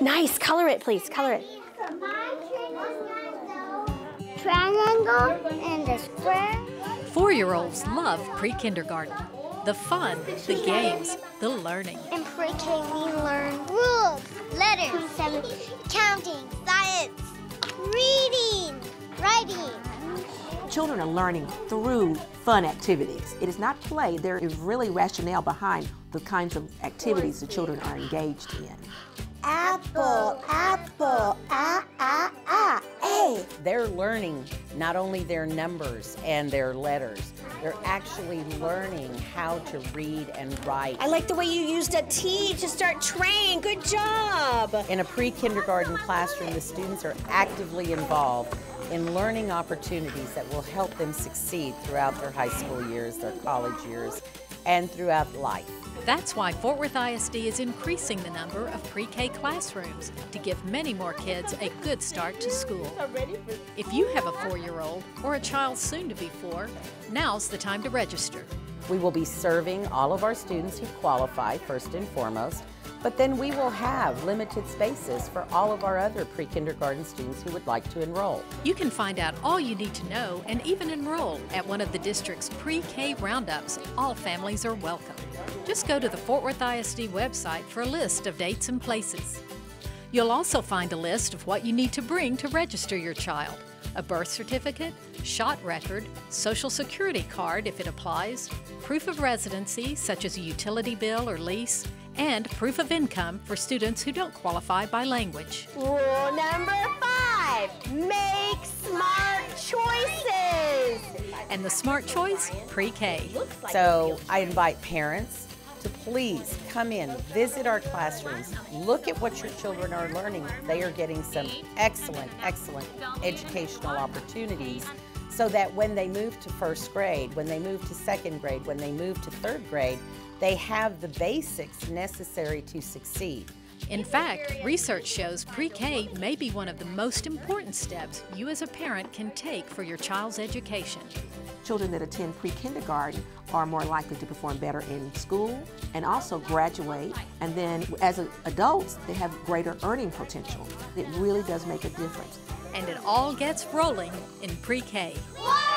Nice. Color it, please. Color it. Triangle and a square. Four year olds love pre kindergarten. The fun, the games, the learning. In pre K, we learn rules, letters, counting, science, reading, writing. Children are learning through fun activities. It is not play, there is really rationale behind the kinds of activities the children are engaged in. Apple, apple, ah, ah, ah, A. They're learning not only their numbers and their letters, they're actually learning how to read and write. I like the way you used a T to start train. Good job. In a pre kindergarten classroom, the students are actively involved in learning opportunities that will help them succeed throughout their high school years, their college years, and throughout life. That's why Fort Worth ISD is increasing the number of pre K classrooms to give many more kids a good start to school. If you have a four year old or a child soon to be four, now's the time to register. We will be serving all of our students who qualify first and foremost, but then we will have limited spaces for all of our other pre kindergarten students who would like to enroll. You can find out all you need to know and even enroll at one of the district's pre K roundups. All families are welcome. Just go to the Fort Worth ISD website for a list of dates and places. You'll also find a list of what you need to bring to register your child a birth certificate, shot record, social security card if it applies, proof of residency such as a utility bill or lease, and proof of income for students who don't qualify by language. Rule number five make smart choices. And the smart choice pre K. So I invite parents to please come in, visit our classrooms, look at what your children are learning. They are getting some excellent, excellent educational opportunities so that when they move to first grade, when they move to second grade, when they move to third grade, they have the basics necessary to succeed. In fact, research shows pre K may be one of the most important steps you as a parent can take for your child's education. Children that attend pre kindergarten are more likely to perform better in school and also graduate. And then as adults, they have greater earning potential. It really does make a difference. And it all gets rolling in pre K. One,